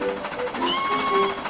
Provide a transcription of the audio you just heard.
you